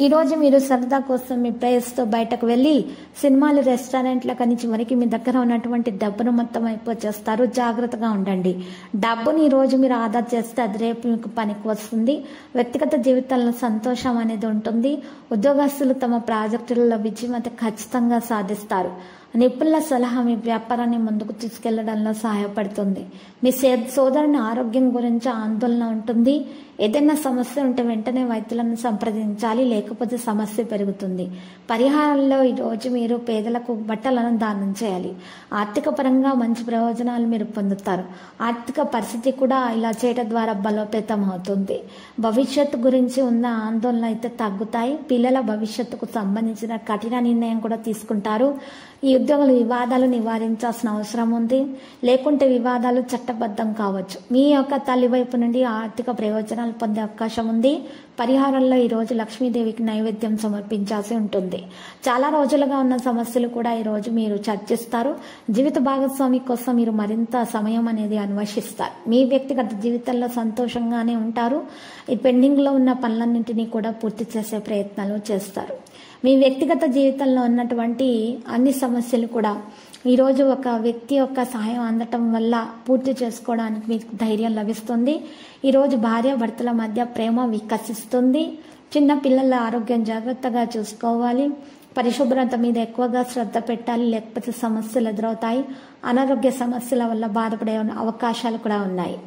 ఈరోజు మీరు సరదా కోసం మీ ప్రేయర్స్తో బయటకు వెళ్ళి సినిమాలు రెస్టారెంట్ల నుంచి వరకు మీ దగ్గర ఉన్నటువంటి డబ్బును మొత్తం అయిపోచేస్తారు. జాగ్రత్తగా ఉండండి. డబ్బుని ఈ రోజు మీరు ఆదా చేస్తే అది రేపు మీకు పనికి వస్తుంది. వ్యక్తిగత జీవితంలో సంతోషం అనేది ఉంటుంది. ఉద్యోగస్తులు తమ ప్రాజెక్టులలో విజయం అయితే ఖచ్చితంగా సాధిస్తారు. నిపుణుల సలహా మీ వ్యాపారాన్ని ముందుకు తీసుకెళ్ళడంలో సహాయపడుతుంది. మీ సే- సోదరుని ఆరోగ్యం గురించి ఆందోళన ఉంటుంది. ఏదైనా సమస్య ఉంటే వెంటనే వైద్యులను సంప్రదించాలి లేకపోతే సమస్య పెరుగుతుంది. పరిహారంలో ఈ రోజు మీరు పేదలకు బట్టలను దానం చేయాలి. ఆర్థిక పరంగా మంచి ప్రయోజనాలు మీరు పొందుతారు. ఆర్థిక పరిస్థితి కూడా ఇలా చేయడం ద్వారా బలోపేతం అవుతుంది. భవిష్యత్తు గురించి ఉన్న ఆందోళన అయితే తగ్గుతాయి. పిల్లల భవిష్యత్తుకు సంబంధించిన కఠిన నిర్ణయం కూడా తీసుకుంటారు. ఈ నిరుద్యోగుల వివాదాలు నివారించాల్సిన అవసరం ఉంది. లేకుంటే వివాదాలు చట్టబద్ధం కావచ్చు. మీ యొక్క తల్లి వైపు నుండి ఆర్థిక ప్రయోజనాలు పొందే అవకాశం ఉంది. పరిహారంలో ఈ రోజు లక్ష్మీదేవికి నైవేద్యం సమర్పించాల్సి ఉంటుంది. చాలా రోజులుగా ఉన్న సమస్యలు కూడా ఈ రోజు మీరు చర్చిస్తారు. జీవిత భాగస్వామి కోసం మీరు మరింత సమయం అనేది అన్వేషిస్తారు. మీ వ్యక్తిగత జీవితంలో సంతోషంగానే ఉంటారు. ఈ పెండింగ్లో ఉన్న పనులన్నింటినీ కూడా పూర్తి చేసే ప్రయత్నాలు చేస్తారు. మీ వ్యక్తిగత జీవితంలో ఉన్నటువంటి అన్ని సమస్యలు కూడా. ఈరోజు ఒక వ్యక్తి యొక్క సహాయం అందటం వల్ల పూర్తి చేసుకోవడానికి మీకు ధైర్యం లభిస్తుంది. ఈరోజు భార్య భర్తల మధ్య ప్రేమ వికసిస్తుంది. చిన్న పిల్లల ఆరోగ్యం జాగ్రత్తగా చూసుకోవాలి. పరిశుభ్రత మీద ఎక్కువగా శ్రద్ధ పెట్టాలి. లేకపోతే సమస్యలు ఎదురవుతాయి. అనారోగ్య సమస్యల వల్ల బాధపడే అవకాశాలు కూడా ఉన్నాయి.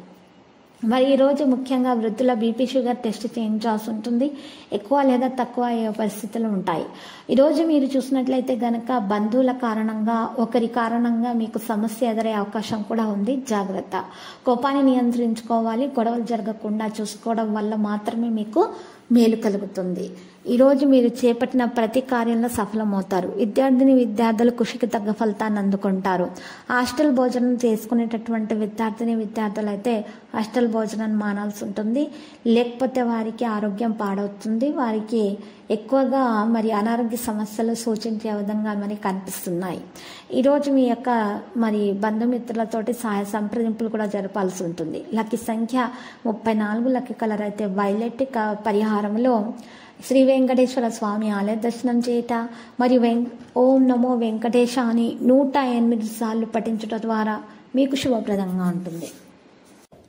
మరి ఈరోజు ముఖ్యంగా వృద్ధుల బీపీ షుగర్ టెస్ట్ చేయించాల్సి ఉంటుంది. ఎక్కువ లేదా తక్కువ అయ్యే పరిస్థితులు ఉంటాయి. ఈరోజు మీరు చూసినట్లయితే గనక బంధువుల కారణంగా ఒకరి కారణంగా మీకు సమస్య ఎదురే అవకాశం కూడా ఉంది. జాగ్రత్త. కోపాన్ని నియంత్రించుకోవాలి. గొడవలు జరగకుండా చూసుకోవడం వల్ల మాత్రమే మీకు మేలు కలుగుతుంది. ఈరోజు మీరు చేపట్టిన ప్రతి కార్యంలో సఫలమవుతారు. విద్యార్థిని విద్యార్థులు కృషికి తగ్గ ఫలితాన్ని అందుకుంటారు. హాస్టల్ భోజనం చేసుకునేటటువంటి విద్యార్థిని విద్యార్థులు అయితే హాస్టల్ భోజనం మానాల్సి ఉంటుంది. లేకపోతే వారికి ఆరోగ్యం పాడవుతుంది. వారికి ఎక్కువగా మరి అనారోగ్య సమస్యలు సూచించే విధంగా మనకి కనిపిస్తున్నాయి. ఈరోజు మీ యొక్క మరి బంధుమిత్రులతోటి సహాయ సంప్రదింపులు కూడా జరపాల్సి ఉంటుంది. లక్కీ సంఖ్య ముప్పై నాలుగు. లక్కీ కలర్ అయితే వైలెట్. పరిహారంలో శ్రీ వెంకటేశ్వర స్వామి ఆలయ దర్శనం చేయట మరియు వెం ఓం నమో వెంకటేశ అని నూట ఎనిమిది సార్లు పఠించడం ద్వారా మీకు శుభప్రదంగా ఉంటుంది.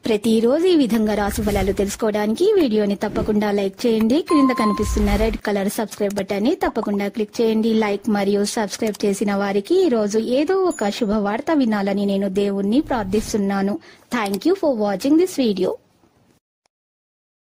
ప్రతిరోజు ఈ విధంగా రాశి ఫలాలు తెలుసుకోవడానికి వీడియోని తప్పకుండా లైక్ చేయండి. క్రింద కనిపిస్తున్న రెడ్ కలర్ సబ్స్క్రైబ్ బటన్ని తప్పకుండా క్లిక్ చేయండి. లైక్ మరియు సబ్స్క్రైబ్ చేసిన వారికి ఈ రోజు ఏదో ఒక శుభవార్త వినాలని నేను దేవుణ్ణి ప్రార్థిస్తున్నాను. Thank you for watching this video